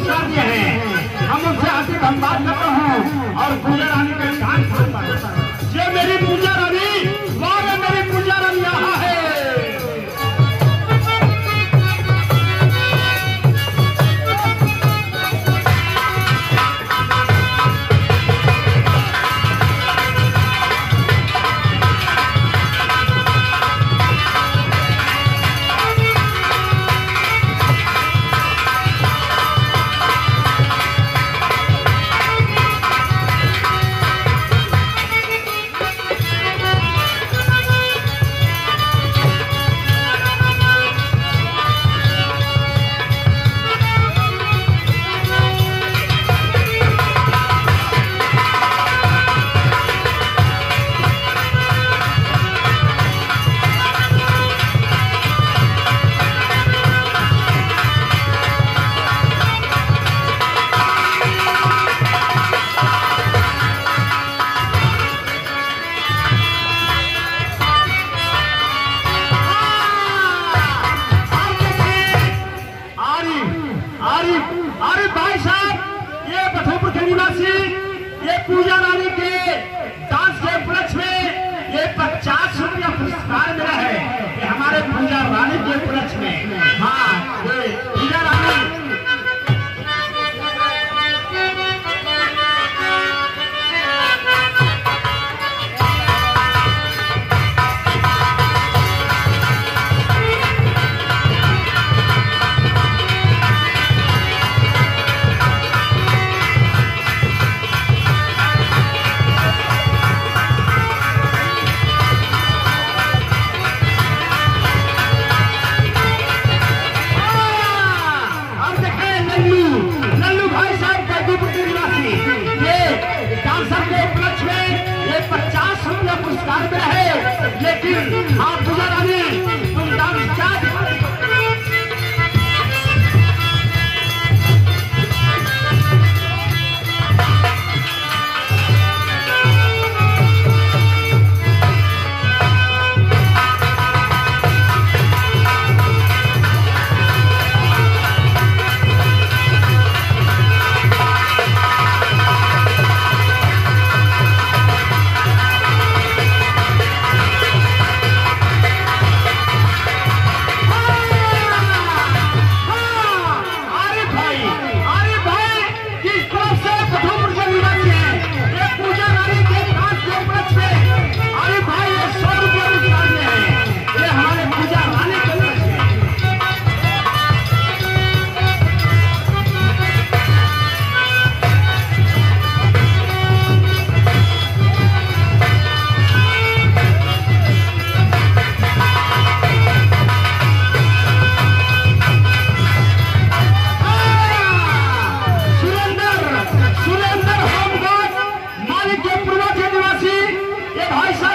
सर्वसाध्य हम उनसे आज धनबाद कर करता हूँ और गुजरानी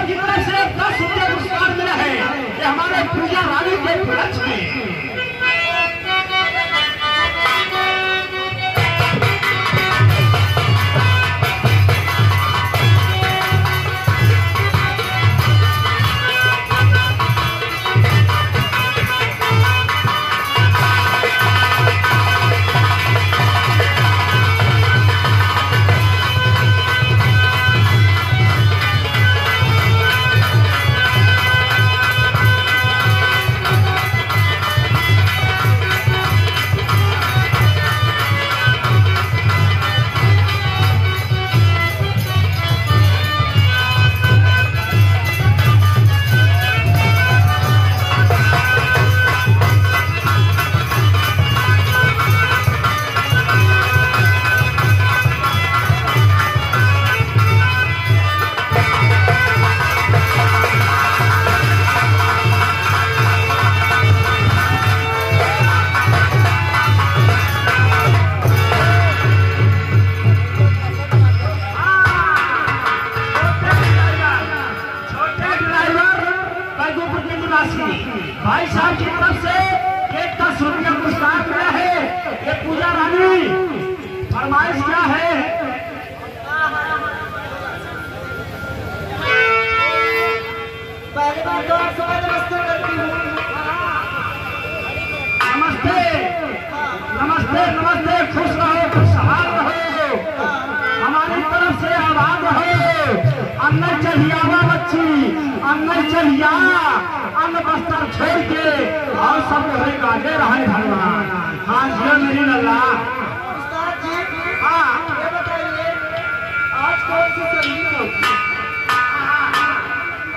की तरफ़ से दस रुपया पुरस्कार मिला है, ये हमारे पूजा रानी के ब्रंच में अन्न चढ़ियावा बच्ची अन्न चढ़िया अन्न बस्तर छोड़ के और सब रहे भगवान। हाँ जियो मेरी लल्ला जी हाँ। आज कौन सी संगीत होगी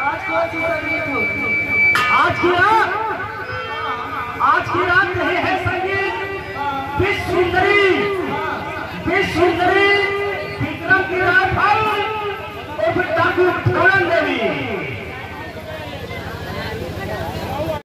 आज कौन सी संगीत होगी आज की रात आज की रात नहीं है संगीत विश्व सुंदरी विश्व सुंदरी takut orang Dewi.